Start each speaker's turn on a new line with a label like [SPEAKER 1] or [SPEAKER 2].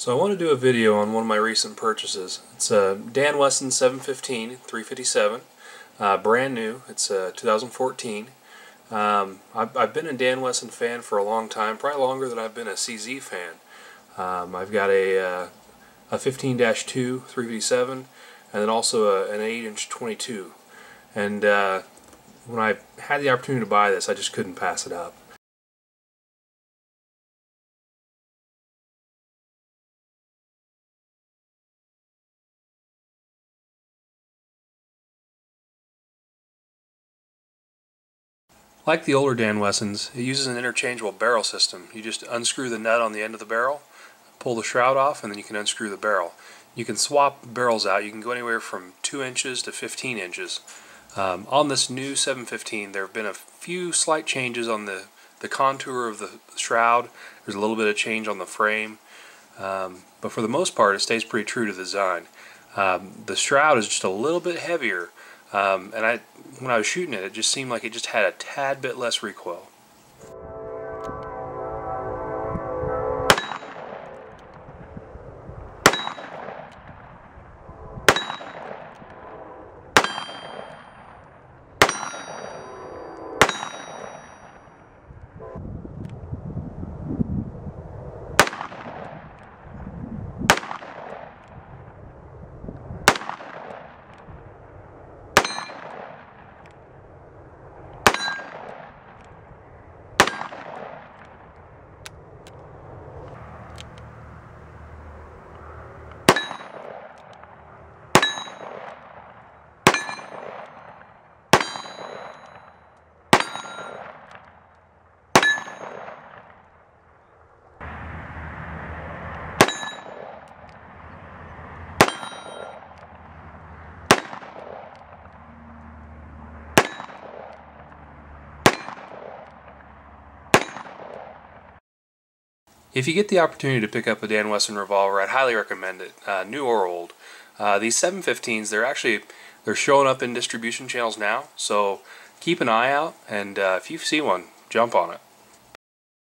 [SPEAKER 1] So I want to do a video on one of my recent purchases. It's a Dan Wesson 715 357, uh, brand new. It's uh, 2014. Um, I've, I've, been a Dan Wesson fan for a long time, probably longer than I've been a CZ fan. Um, I've got a uh, a 15-2 357, and then also a, an 8-inch 22. And uh, when I had the opportunity to buy this, I just couldn't pass it up. Like the older Dan Wessons, it uses an interchangeable barrel system. You just unscrew the nut on the end of the barrel, pull the shroud off, and then you can unscrew the barrel. You can swap barrels out. You can go anywhere from 2 inches to 15 inches. Um, on this new 715, there have been a few slight changes on the, the contour of the shroud. There's a little bit of change on the frame. Um, but for the most part, it stays pretty true to the design. Um, the shroud is just a little bit heavier um, and I, when I was shooting it, it just seemed like it just had a tad bit less recoil. If you get the opportunity to pick up a Dan Wesson revolver, I'd highly recommend it, uh, new or old. Uh, these 715s, they're actually they're showing up in distribution channels now, so keep an eye out, and uh, if you see one, jump on it.